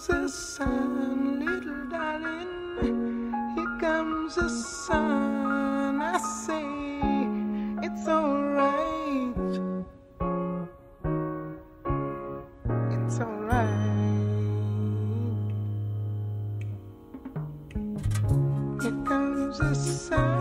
comes the sun, little darling. Here comes the sun. I say it's alright. It's alright. Here comes the sun,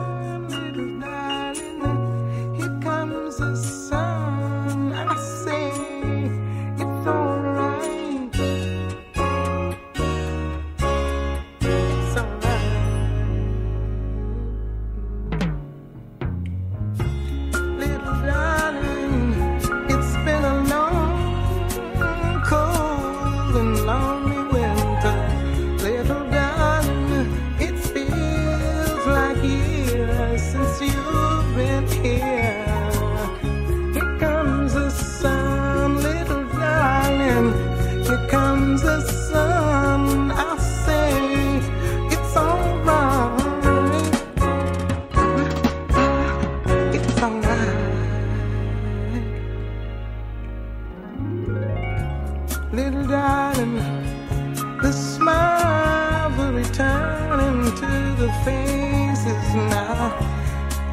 Little darling, the smiles are returning to the faces now.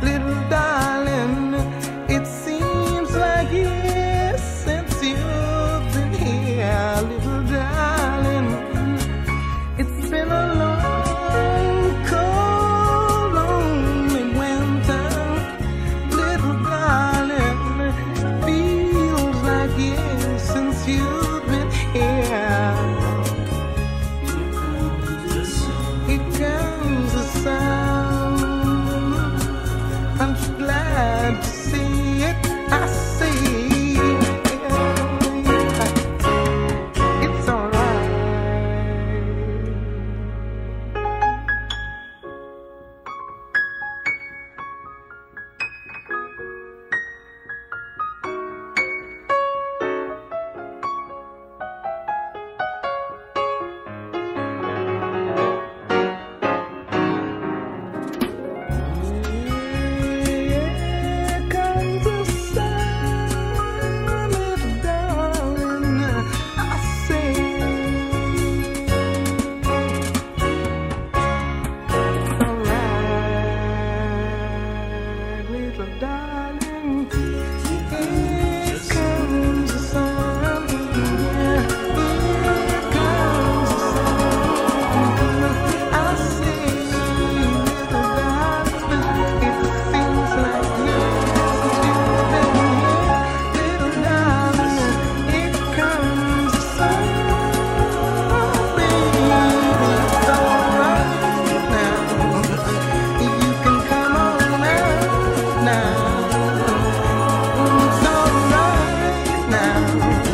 Little darling, glad to see now.